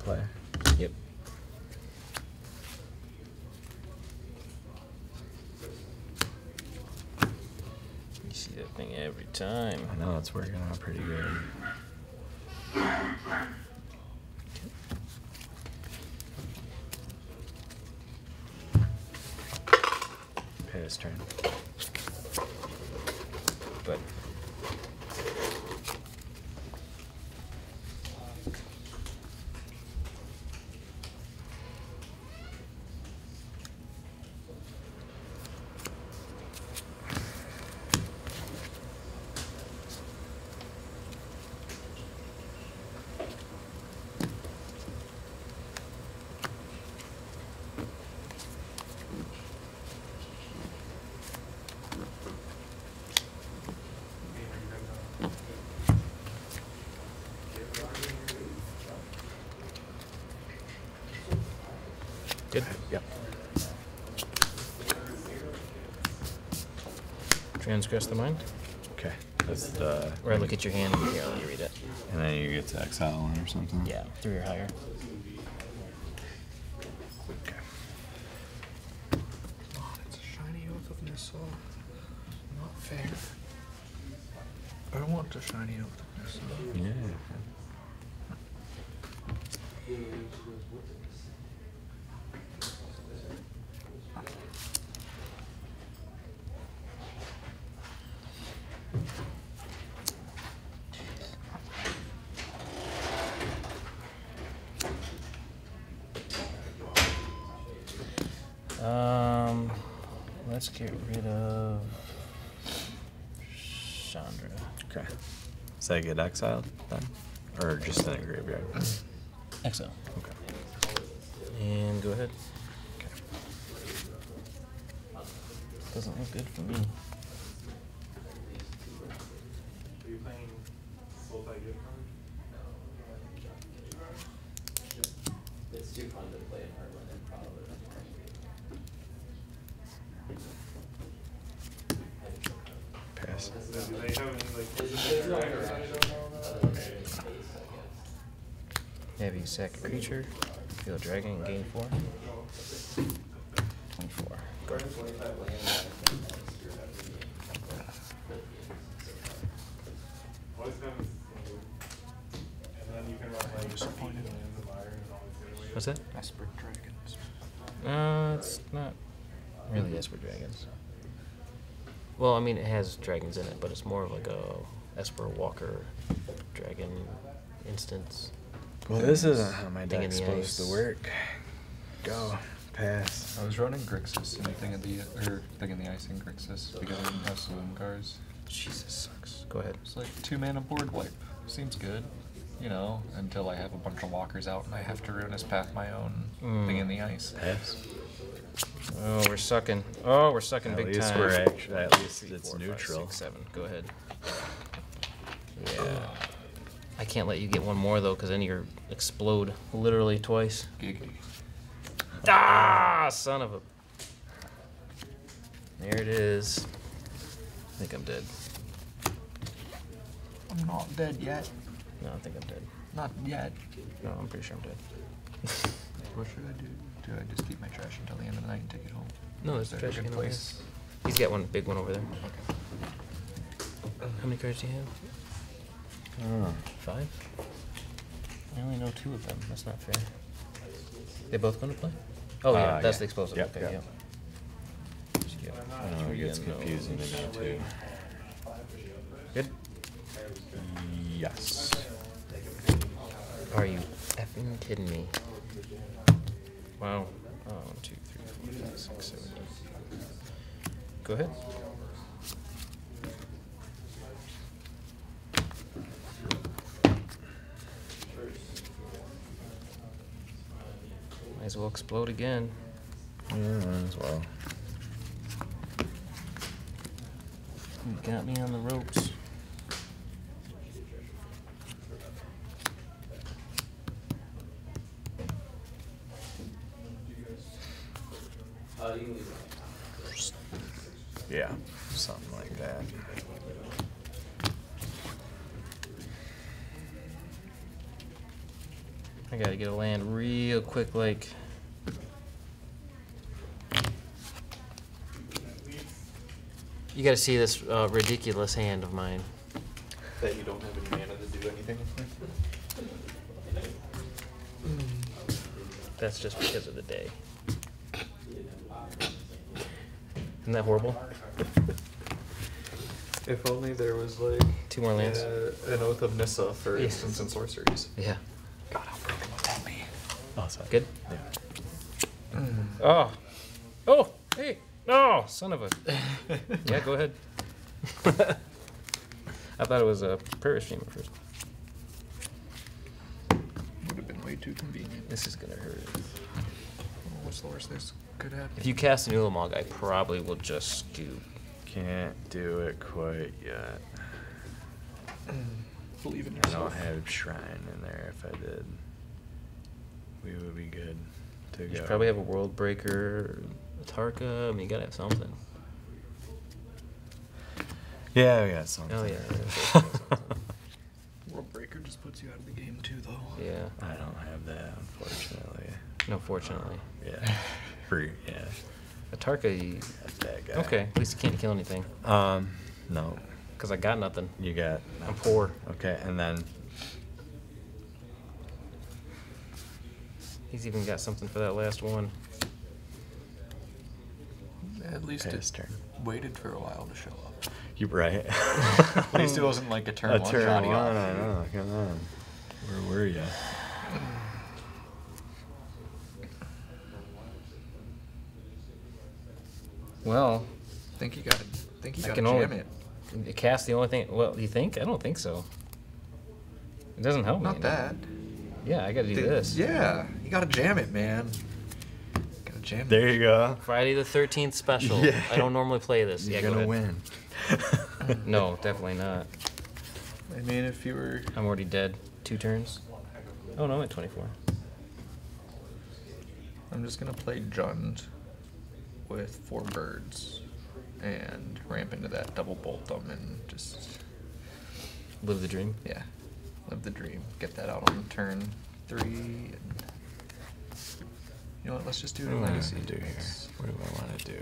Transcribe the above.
play. Yep. You see that thing every time. I know it's working out pretty good. Pass turn. But good. Yep. Transgress the mind. Okay. That's the. Or look at your hand and here, let me read it. And then you get to exile one or something. Yeah, three or higher. Okay. Oh, it's a shiny oath of Nissa. Not fair. I want a shiny oath of Nissa. Yeah. Um, let's get rid of Chandra. Okay. Does that get exiled then? Or just in a graveyard? Exile. Okay. And go ahead. Okay. Doesn't look good for me. Are you playing Sultai Gift Card? No. It's too fun to play in Heartland and probably. Pass. Do they have any like? There's no Right, or- interaction other than space, I guess. Have you sack a creature, feel a dragon, and gain four. Twenty-four. Twenty-five land, and then you're having- Always comes. And then you can run like disappointed lands of iron and all these other ways. What's that? Esper Dragons. Uh, it's not really Esper Dragons. Well, I mean, it has dragons in it, but it's more of like a Esper Walker dragon instance. Well, this isn't how my Thing in deck's supposed ice. to work. Go. Pass. I was running Grixis and thing of the or thing in the icing Grixis because I didn't have saloon cars. Jesus sucks. Go ahead. It's like two mana board wipe. Seems good. You know, until I have a bunch of walkers out and I have to Ruinous Path my own Mm. thing in the ice. Pass. Oh, we're sucking. Oh, we're sucking At big least time. we're actually- at least Three, it's four, neutral. six, seven. Go ahead. Yeah. I can't let you get one more though, because then you explode literally twice. Giggity. Ah, son of a. There it is. I think I'm dead. I'm not dead yet. No, I think I'm dead. Not yet. No, I'm pretty sure I'm dead. What should I do? Do I just keep my trash until the end of the night and take it home? no, Is there's there a trash good can place? place. He's got one big one over there. Okay. How many cards do you have? Oh. Five? I only know two of them. That's not fair. They both going to play? Oh, yeah, Uh, that's yeah. the explosive. Yep, okay, yep. yeah. Just get I know it gets confusing to me too. Good. Yes. Are you effing kidding me? Wow. Oh, one, two, three, four, five, six, seven, eight. Go ahead. Might as well explode again. Yeah, might as well. You got me on the ropes. Uh, you can leave it. Yeah, something like that. I gotta get a land real quick, like. You gotta see this uh, ridiculous hand of mine. That you don't have any mana to do anything with. That's just because of the day. Isn't that horrible? If only there was like Two more lands. uh, an oath of Nissa for Yeah. instants and sorceries. Yeah. God, how broken would that be? Oh, sorry. Good. Yeah. Oh. Oh. Hey. No, son of a. yeah, go ahead. I thought it was a prairie stream at first. Would have been way too convenient. This is gonna hurt. What's the worst this could happen? If you cast an Ulamog, I probably will just scoop. Can't do it quite yet. believe in yourself. I don't yourself. have Shrine in there. If I did, we would be good to You go. should probably have a World Breaker, Atarka. I mean, you gotta have something. Yeah, we got something. Oh, yeah, there's definitely something. World Breaker just puts you out of the game too, though. Yeah. I don't have that, unfortunately. No, fortunately. Yeah. Free. Yeah. Atarka, That's that guy. okay. At least you can't kill anything. Um, no. Cause I got nothing. You got. I'm poor. Okay, and then He's even got something for that last one. At least Pass it turn. waited for a while to show up. You right. At least it wasn't like a turn a one turn shot one. I know. Come on. Where were you? Well, I Think you got it. Think you I got to can jam only it. cast the only thing. Well, you think? I don't think so. It doesn't help me. Not any. that. Yeah, I gotta do Th- this. Yeah, you gotta jam it, man. Gotta jam it. There it. you go. Friday the Thirteenth special. Yeah. I don't normally play this. You're yeah, gonna ahead. win. No, definitely not. I mean, if you were, I'm already dead. Two turns. Oh no, I'm at 24. I'm just gonna play Jund with four birds and ramp into that double bolt them and just Live the dream. yeah, live the dream. Get that out on turn three. And you know what? Let's just do it in legacy. do here? What do I want to do?